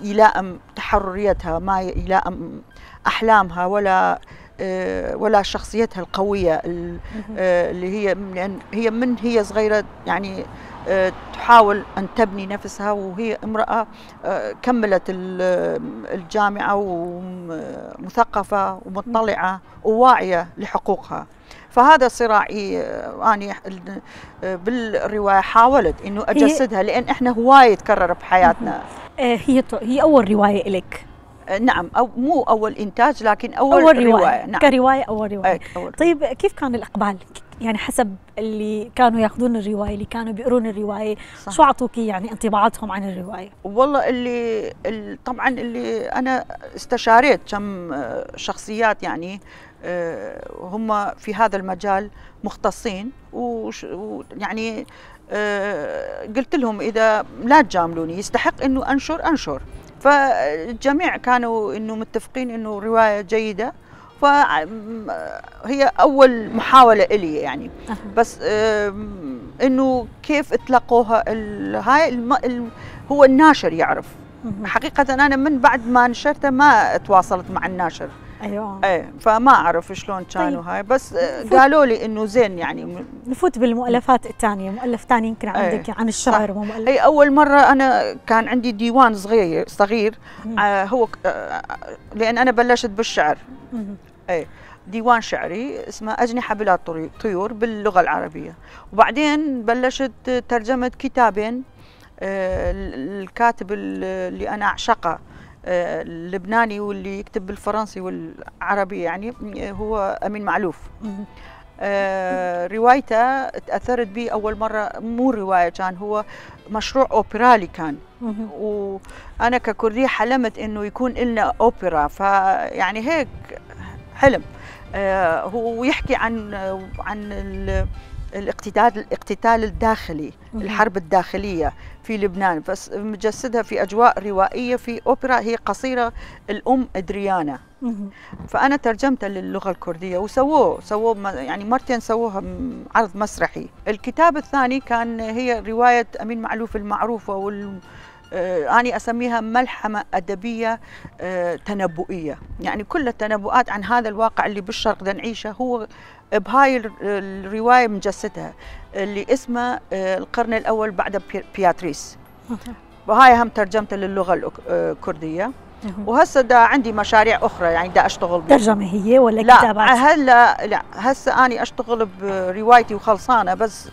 يلائم تحرريتها ما يلائم أحلامها ولا آه، ولا شخصيتها القوية ال- آه، اللي هي لأن هي من هي صغيرة يعني آه، تحاول أن تبني نفسها وهي امرأة آه، كملت ال- الجامعة ومثقفه ومطلعة وواعية لحقوقها. فهذا صراعي آه، ال- آه، بالرواية حاولت إنه أجسدها لأن إحنا هوايه تكرر بحياتنا آه، هي هي أول رواية إلك آه، نعم أو مو أول إنتاج لكن أول, أول رواية نعم كرواية أول رواية أي، أول طيب كيف كان الإقبال؟ يعني حسب اللي كانوا ياخذون الرواية اللي كانوا بيقرون الرواية صح. شو أعطوكي يعني انطباعاتهم عن الرواية؟ والله اللي ال- طبعا اللي أنا استشاريت كم شخصيات يعني هم في هذا المجال مختصين ويعني آه، قلت لهم إذا لا تجاملوني يستحق إنه أنشر أنشر فالجميع كانوا إنه متفقين إنه رواية جيدة فهي أول محاولة إلي يعني. بس إنه كيف تلقوها ال- هاي. هو الناشر يعرف مهم. حقيقة أنا من بعد ما نشرته ما تواصلت مع الناشر أيوة. إيه فما أعرف شلون كانوا طيب. هاي بس قالوا لي إنه زين يعني. نفوت بالمؤلفات الثانية. مؤلف ثاني يمكن عندك إيه، عن الشعر ومؤلف. هي أول مرة أنا كان عندي ديوان صغير صغير. آه هو آه لأن أنا بلشت بالشعر. مهم. ديوان شعري اسمه أجنحة بلا طيور باللغة العربية. وبعدين بلشت ترجمة كتابين آه، الكاتب اللي أنا أعشقه. اللبناني واللي يكتب بالفرنسي والعربي يعني آه، هو أمين معلوف. آه، روايته تأثرت به أول مرة مو رواية كان هو مشروع أوبرالي كان. وأنا ككردية حلمت إنه يكون لنا أوبرا فيعني هيك حلم آه، هو يحكي عن عن الاقتتال الاقتتال الداخلي. الحرب الداخلية في لبنان بس مجسدها في أجواء روائية في أوبرا هي قصيرة الأم أدريانا. فأنا ترجمتها للغة الكردية وسووه سووه يعني مرتين سووها عرض مسرحي الكتاب الثاني كان هي رواية أمين معلوف المعروفة وال أنا أسميها ملحمة أدبية آه، تنبؤية. يعني كل التنبؤات عن هذا الواقع اللي بالشرق دا نعيشه هو بهاي ال- الرواية مجسدها اللي اسمها آه، القرن الأول بعد بي- بياتريس. وهاي هم ترجمتها للغة آه، الكردية وهسه دا عندي مشاريع أخرى يعني دا أشتغل بها ترجمة هي ولا لا كتابات؟ هلا لا هسه اني أشتغل بروايتي وخلصانة بس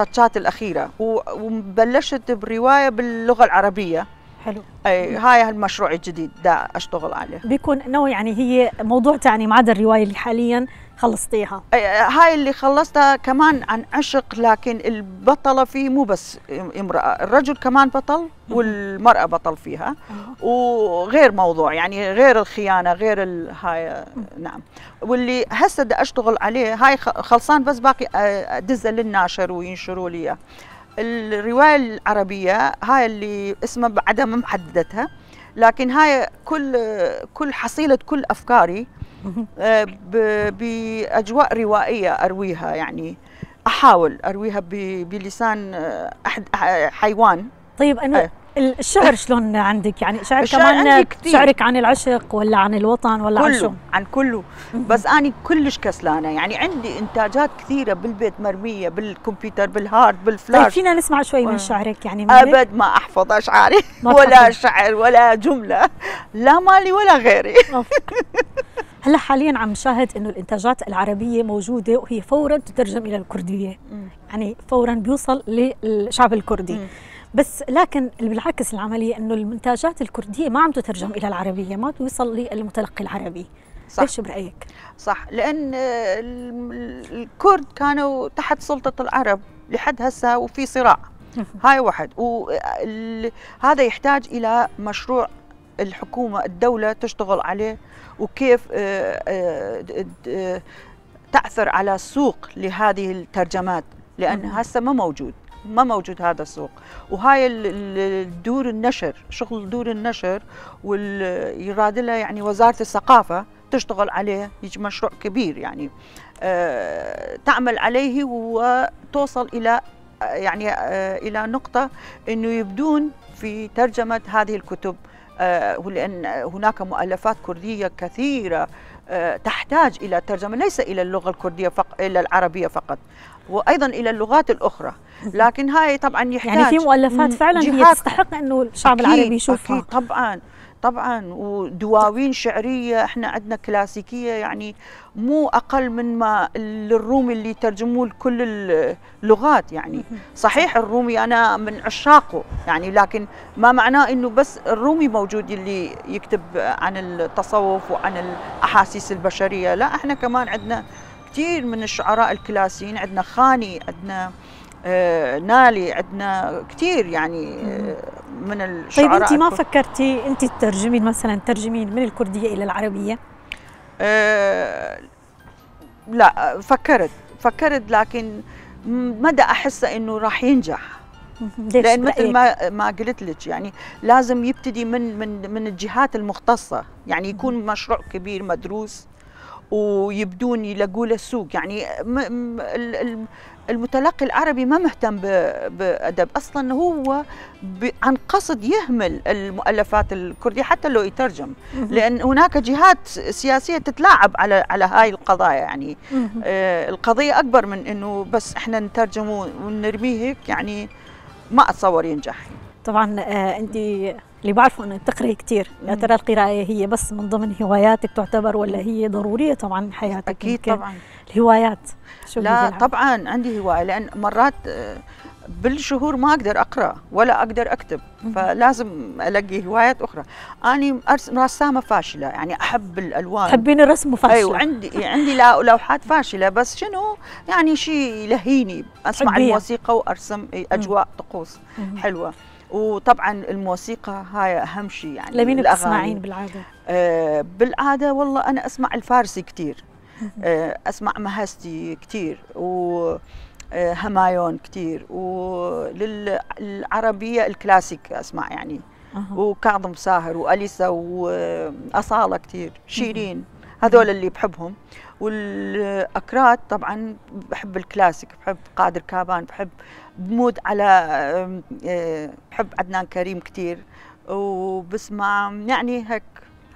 التاتشات الأخيرة. وبلشت برواية باللغة العربية. حلو. أي هاي المشروع الجديد دا أشتغل عليه. بيكون انه يعني هي موضوع تعني ما عدا الرواية اللي حاليا. خلصتيها. هاي اللي خلصتها كمان عن عشق لكن البطلة فيه مو بس امرأة الرجل كمان بطل والمرأة بطل فيها. وغير موضوع يعني غير الخيانة غير ال- هاي نعم. واللي هسه بدي أشتغل عليه هاي خلصان بس باقي آه، ادزها للناشر وينشروا لي. الرواية العربية هاي اللي اسمها بعدها ما محددتها لكن هاي كل كل حصيلة كل أفكاري بأجواء روائية أرويها يعني أحاول أرويها بلسان آه، أحد ح- حيوان طيب انه أي. الشعر شلون عندك يعني شعر كمان كتير. شعرك عن العشق ولا عن الوطن ولا عن شو كله عن كله بس اني كلش كسلانة يعني عندي إنتاجات كثيرة بالبيت مرمية بالكمبيوتر بال hard طيب بالفلاش فينا نسمع شوي آه. من شعرك يعني منك؟ أبد ما أحفظ أشعاري (laughs) ولا. شعر ولا جملة لا مالي ولا غيري. (laughs) هلا حاليا عم نشاهد إنه الإنتاجات العربية موجودة وهي فورا تترجم إلى الكردية. يعني فورا بيوصل للشعب الكردي. مم. بس لكن بالعكس العملية إنه المنتاجات الكردية ما عم تترجم إلى العربية ما توصل للمتلقي العربي. صح. ليش برأيك؟ صح لأن ال- الكرد كانوا تحت سلطة العرب لحد هسه وفي صراع. هاي واحد. وهذا يحتاج إلى مشروع الحكومة الدولة تشتغل عليه وكيف آه، آه، د- تعثر على السوق لهذه الترجمات لأن. هسه ما موجود ما موجود هذا السوق وهاي ال- ال- دور النشر شغل دور النشر واليراد لها يعني وزارة الثقافة تشتغل عليه يجي مشروع كبير يعني آه، تعمل عليه وتوصل إلى آه، يعني آه، إلى نقطة إنه يبدون في ترجمة هذه الكتب آه، ولان هناك مؤلفات كردية كثيرة آه، تحتاج إلى ترجمه ليس إلى اللغة الكردية فقط إلى العربية فقط وأيضا إلى اللغات الأخرى. لكن هاي طبعا يحتاج يعني في مؤلفات فعلا هي تستحق إنه الشعب العربي يشوفها. أكيد طبعا. طبعا ودواوين شعرية إحنا عندنا كلاسيكية يعني مو أقل من ما الرومي اللي ترجموه لكل اللغات يعني صحيح الرومي أنا من عشاقه يعني لكن ما معناه إنه بس الرومي موجود اللي يكتب عن التصوف وعن الأحاسيس البشرية لا إحنا كمان عندنا كثير من الشعراء الكلاسيين عندنا خاني عندنا آه، نالي عندنا كثير يعني آه، من طيب الشعراء انت ما فكرتي انت تترجمين مثلا ترجمين من الكردية إلى العربية؟ آه، لا فكرت فكرت لكن مدى أحس إنه راح ينجح. ليش؟ لأن مثل؟ ما ما قلت لك يعني لازم يبتدي من من من الجهات المختصة. يعني يكون مشروع كبير مدروس ويبدون يلاقوا له سوق يعني المتلقي العربي ما مهتم ب- بأدب. أصلا هو عن قصد يهمل المؤلفات الكردية حتى لو يترجم. لأن هناك جهات سياسية تتلاعب على على هاي القضايا. يعني. آه، القضية أكبر من إنه بس إحنا نترجمه ونرميه هيك يعني ما أتصور ينجح. طبعا آه انت اللي بعرفه إنك تقرأي كثير يا. ترى القراءة هي بس من ضمن هواياتك تعتبر ولا هي ضرورية طبعا بحياتك أكيد يمكن طبعا الهوايات شو لا؟ طبعا عندي هواية لأن مرات آه، بالشهور ما أقدر أقرأ ولا أقدر أكتب مم. فلازم ألاقي هوايات أخرى اني أرسم رسامة فاشلة يعني أحب الألوان تحبين الرسم وفاشلة أيوه عندي عندي لوحات فاشلة بس شنو يعني شيء يلهيني أسمع تحبيها. الموسيقى وأرسم أجواء طقوس مم. وطبعا الموسيقى هاي أهم شيء يعني لمين. بتسمعين بالعادة؟ آه بالعادة والله أنا أسمع الفارسي كثير آه أسمع مهستي كثير و آه، همايون كثير وللعربيه الكلاسيك أسمع يعني أها. وكاظم ساهر وأليسا واصاله كثير شيرين هذول اللي بحبهم. والأكراد طبعا بحب الكلاسيك بحب قادر كابان بحب بموت على آه، بحب عدنان كريم كتير. وبسمع يعني هيك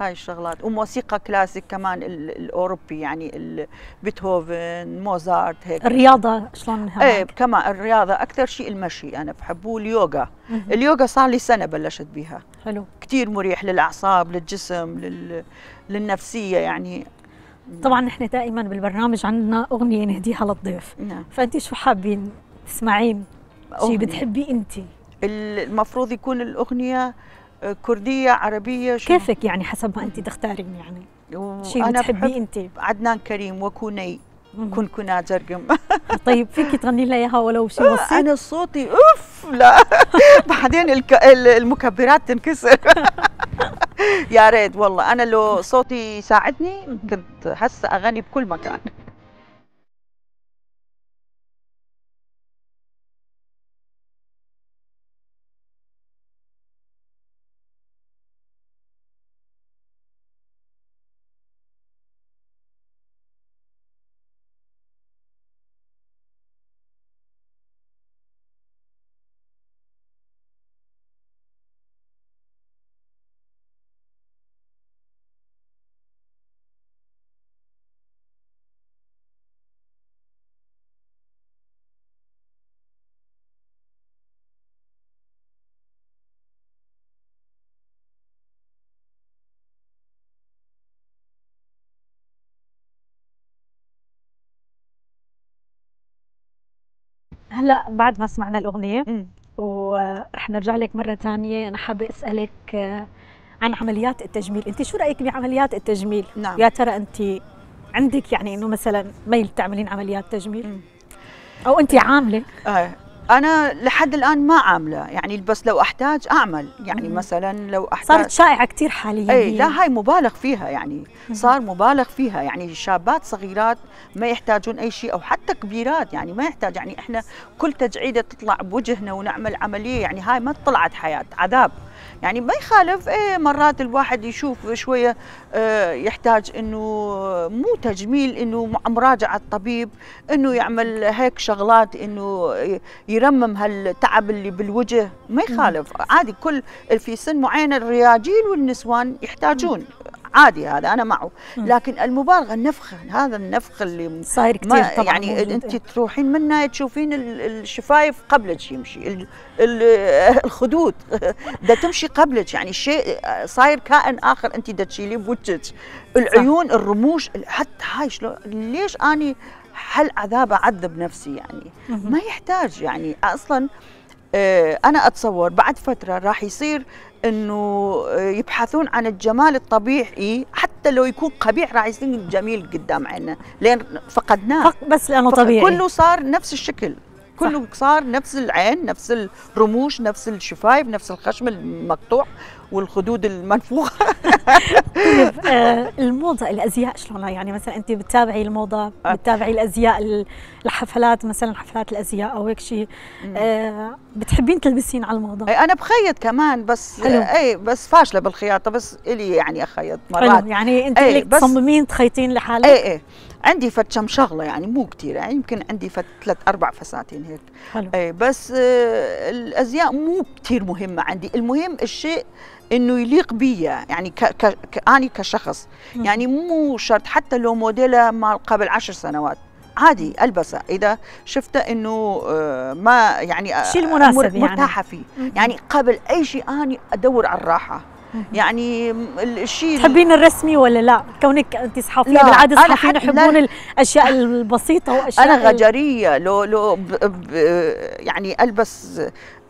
هاي الشغلات. وموسيقى كلاسيك كمان ال- الأوروبي يعني بيتهوفن موزارت هيك. الرياضة شلون إيه؟ كمان الرياضة أكثر شيء المشي. أنا بحبه اليوغا. اليوغا صار لي سنة بلشت بيها. حلو. كتير مريح للأعصاب للجسم لل... للنفسية يعني. طبعا نحن دائما بالبرنامج عندنا أغنية نهديها للضيف. نعم. فانت شو حابين تسمعين؟ شيء. بتحبيه انت؟ المفروض يكون الأغنية كردية عربية شو كيفك يعني حسب ما أنت تختارين يعني؟ شيء وأنا بتحبيه أنت؟ عدنان كريم وكوني. كن كنا جرقم طيب فيك تغني لنا إياها ولو شيء بسيط؟ أنا صوتي أوف لا. (laughs) بعدين الك... ال- المكبرات تنكسر. (laughs) يا ريت والله. أنا لو صوتي يساعدني كنت هسه أغني بكل مكان. هلا بعد ما سمعنا الأغنية مم. ورح نرجع لك مرة ثانية أنا حابة أسألك آه، عن عمليات التجميل أنت شو رأيك بعمليات التجميل نعم يا ترى أنت عندك يعني إنه مثلا ميل تعملين عمليات تجميل مم. أو أنت عاملة آه. أنا لحد الآن ما عاملة. يعني بس لو أحتاج أعمل. يعني مم. مثلا لو أحتاج صارت شائعة كثير حاليا. إي. لا هاي مبالغ فيها يعني. مم. صار مبالغ فيها. يعني شابات صغيرات ما يحتاجون أي شيء أو حتى كبيرات. يعني ما يحتاج. يعني إحنا كل تجعيدة تطلع بوجهنا ونعمل عملية. يعني هاي ما طلعت حياة. عذاب. يعني ما يخالف إيه مرات الواحد يشوف شوية آه، يحتاج إنه مو تجميل إنه مع مراجعة طبيب إنه يعمل هيك شغلات إنه يرمم هالتعب اللي بالوجه ما يخالف. عادي كل في سن معين الرياجيل والنسوان يحتاجون. عادي هذا أنا معه. لكن المبالغة النفخ هذا النفخ اللي صاير كثير طبعا يعني. أنت تروحين منها تشوفين ال- الشفايف قبلك يمشي ال- ال- (laughs) الخدود (laughs) ده تمشي قبلك يعني شيء صاير كائن آخر أنت دا تشيليه بوجهك العيون الرموش حتى هاي شلون ليش أني هل عذاب أعذب نفسي يعني. ما يحتاج يعني أصلا آه، أنا أتصور بعد فترة راح يصير إنه آه، يبحثون عن الجمال الطبيعي حتى لو يكون قبيح راح يصير جميل قدام عيننا لين فقدناه. فق بس لأنه طبيعي. كله صار نفس الشكل. كله صار نفس العين نفس الرموش نفس الشفايف نفس الخشم المقطوع. والخدود المنفوخة. طيب آه الموضة الأزياء شلونها يعني مثلا أنت بتتابعي الموضة آه. بتتابعي الأزياء ال- الحفلات مثلا حفلات الأزياء أو هيك شيء آه بتحبين تلبسين على الموضة؟ أي أنا بخيط كمان بس حلو. إي بس فاشلة بالخياطة بس إلي يعني أخيط مرات. حلو يعني أنت لك تصممين تخيطين لحالك؟ إيه إيه عندي فت كم شغلة يعني مو كثير يعني يمكن عندي فت ثلاث أربع فساتين هيك. حلو. إيه بس آه الأزياء مو كثير مهمة عندي. المهم الشيء إنه يليق بي يعني ك ك أني كشخص. يعني مو شرط حتى لو موديلة مال قبل عشر سنوات عادي البسه إذا شفته إنه آه، ما يعني آه، الشيء المناسب مر- يعني. مرتاحه فيه. يعني قبل أي شيء أني أدور على الراحة. يعني الشيء تحبين الرسمي ولا لا كونك أنت صحفية لا، بالعادة الصحفيين يحبون لا. الأشياء البسيطة وأشياء أنا غجرية لو لو ب ب يعني ألبس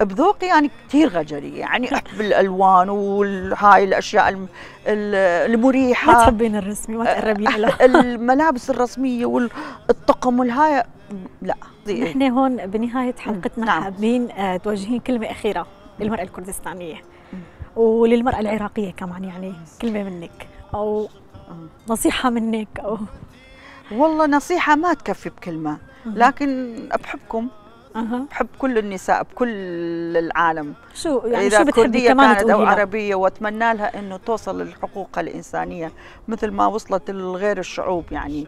بذوقي يعني كثير غجرية يعني (laughs) أحب الألوان وهاي الأشياء الم- ال- ما المريحه تحبين الرسمي ما تقربين له (laughs) الملابس الرسمية والطقم والهاي لا. نحن هون بنهاية حلقتنا نعم. حابين آه، توجهين كلمة أخيرة للمرأة الكردستانية وللمرأة العراقية كمان يعني كلمة منك أو نصيحة منك أو والله نصيحة ما تكفي بكلمة لكن بحبكم أها. بحب كل النساء بكل العالم. شو يعني إذا شو بتحبي كمان كانت لها؟ عربيه وأتمنى لها إنه توصل للحقوق الإنسانية مثل ما وصلت لغير الشعوب يعني.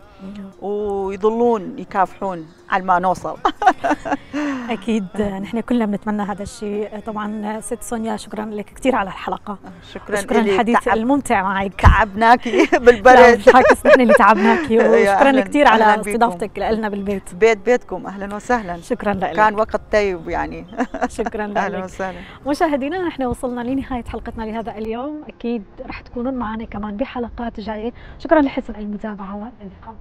ويظلون يكافحون على ما نوصل. (laughs) أكيد. نحن كلنا بنتمنى هذا الشيء. طبعا ست سونيا شكرا لك كثير على الحلقة. شكرا شكرا إلك. للحديث تعب. الممتع معك. تعبناكي (laughs) (laughs) بالبلد. بالعكس نحن اللي تعبناكي. وشكرا أهلاً- كثير على أهلاً. استضافتك لنا بالبيت. بيت بيتكم. أهلا وسهلا. شكرا لك. كان وقت طيب يعني. (laughs) شكرا أهلا لك. وسهلا. مشاهدينا نحن وصلنا لنهاية حلقتنا لهذا اليوم. أكيد رح تكونون معنا كمان بحلقات جاية. شكرا لحسن المتابعة والى اللقاء